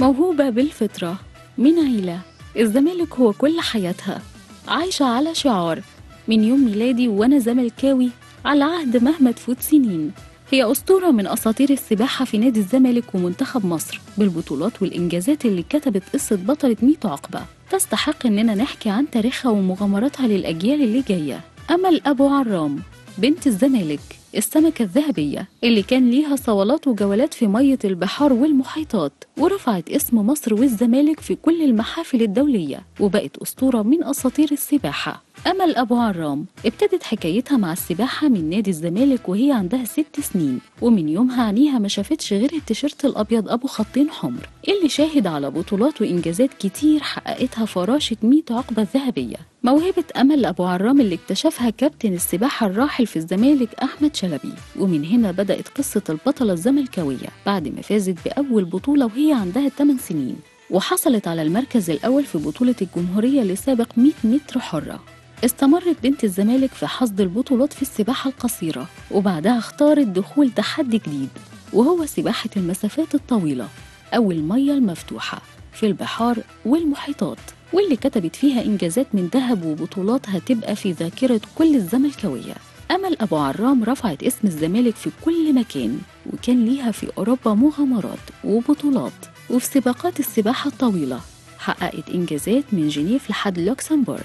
موهوبة بالفطرة. من عيلة. الزمالك هو كل حياتها. عايشة على شعار. من يوم ميلادي وأنا زملكاوي على عهد مهما تفوت سنين. هي أسطورة من أساطير السباحة في نادي الزمالك ومنتخب مصر. بالبطولات والإنجازات اللي كتبت قصة بطلة ميتو عقبة. تستحق إننا نحكي عن تاريخها ومغامراتها للأجيال اللي جاية. أمل أبو عرام. بنت الزمالك السمكة الذهبية اللي كان ليها صولات وجولات في مية البحار والمحيطات ورفعت اسم مصر والزمالك في كل المحافل الدولية وبقت أسطورة من أساطير السباحة. أمل أبو عرام ابتدت حكايتها مع السباحة من نادي الزمالك وهي عندها ست سنين ومن يومها عينيها ما شافتش غير التيشيرت الأبيض أبو خطين حمر اللي شاهد على بطولات وإنجازات كتير حققتها فراشة 100 عقبة الذهبية. موهبة أمل أبو عرام اللي اكتشفها كابتن السباحة الراحل في الزمالك أحمد شلبي. ومن هنا بدأت قصة البطلة الزملكاوية بعد ما فازت بأول بطولة وهي عندها 8 سنين وحصلت على المركز الأول في بطولة الجمهورية لسابق 100 متر حرة. استمرت بنت الزمالك في حصد البطولات في السباحة القصيرة وبعدها اختارت دخول تحدي جديد وهو سباحة المسافات الطويلة أو المية المفتوحة في البحار والمحيطات واللي كتبت فيها إنجازات من ذهب وبطولات هتبقى في ذاكرة كل الزملكاوية. أمل أبو عرام رفعت اسم الزمالك في كل مكان وكان ليها في أوروبا مغامرات وبطولات وفي سباقات السباحة الطويلة حققت إنجازات من جنيف لحد لوكسمبورغ.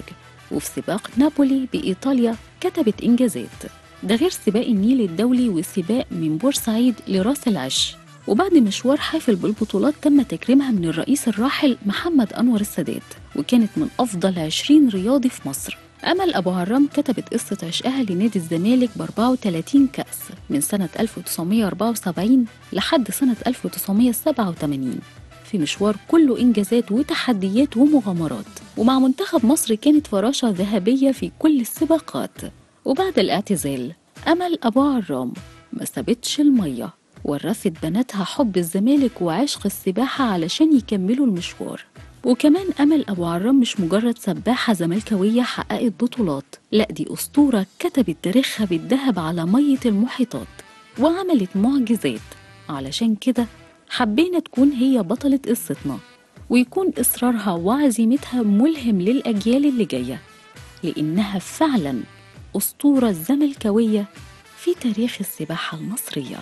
وفي سباق نابولي بإيطاليا كتبت إنجازات. ده غير سباق النيل الدولي وسباق من بورسعيد لراس العش. وبعد مشوار حافل بالبطولات تم تكريمها من الرئيس الراحل محمد أنور السادات وكانت من أفضل 20 رياضي في مصر. أمل أبو عرام كتبت قصة عشقها لنادي الزمالك ب 34 كأس من سنة 1974 لحد سنة 1987 في مشوار كله إنجازات وتحديات ومغامرات. ومع منتخب مصر كانت فراشة ذهبية في كل السباقات. وبعد الاعتزال أمل أبو عرام ما سابتش المية ورثت بناتها حب الزمالك وعشق السباحة علشان يكملوا المشوار. وكمان أمل أبو عرام مش مجرد سباحة زملكاوية حققت بطولات لا دي أسطورة كتبت تاريخها بالذهب على مية المحيطات. وعملت معجزات. علشان كده حبينا تكون هي بطلة قصتنا ويكون إصرارها وعزيمتها ملهم للأجيال اللي جاية لأنها فعلا أسطورة زملكاوية في تاريخ السباحة المصرية.